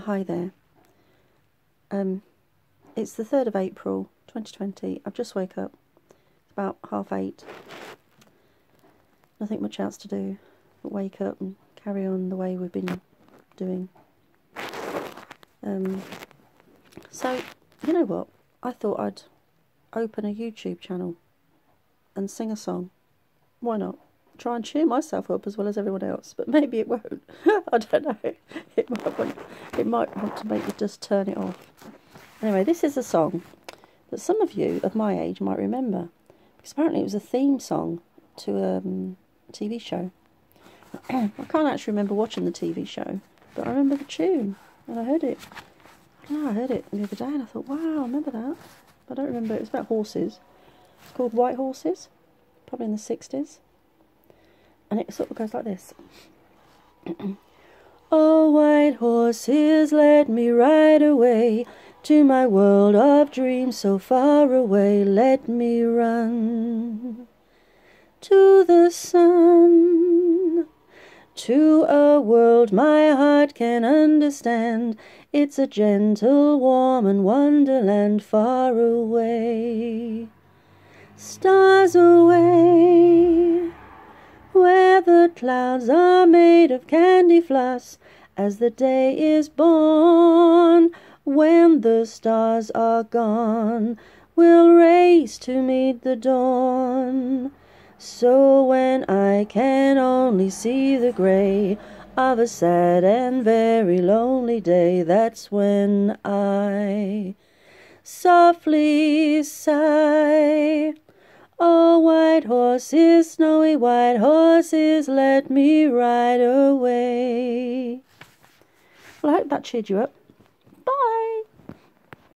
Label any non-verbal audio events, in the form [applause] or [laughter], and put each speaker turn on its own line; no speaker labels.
hi there. Um, it's the 3rd of April 2020. I've just woke up. It's about half eight. Nothing much else to do but wake up and carry on the way we've been doing. Um, so, you know what? I thought I'd open a YouTube channel and sing a song. Why not? Try and cheer myself up as well as everyone else, but maybe it won't. [laughs] I don't know. It might want, it might want to make you just turn it off. Anyway, this is a song that some of you of my age might remember, because apparently it was a theme song to um, a TV show. [clears throat] I can't actually remember watching the TV show, but I remember the tune, and I heard it. I know, I heard it the other day, and I thought, wow, I remember that. I don't remember, it was about horses. It's called White Horses, probably in the 60s. And it sort of goes like this. [clears throat] oh, white horses, let me ride away to my world of dreams so far away. Let me run to the sun, to a world my heart can understand. It's a gentle, warm, and wonderland far away. Stars away, the clouds are made of candy floss as the day is born. When the stars are gone, we'll race to meet the dawn. So when I can only see the grey of a sad and very lonely day, that's when I softly sigh. White horses, snowy white horses, let me ride away. Well, I hope that cheered you up.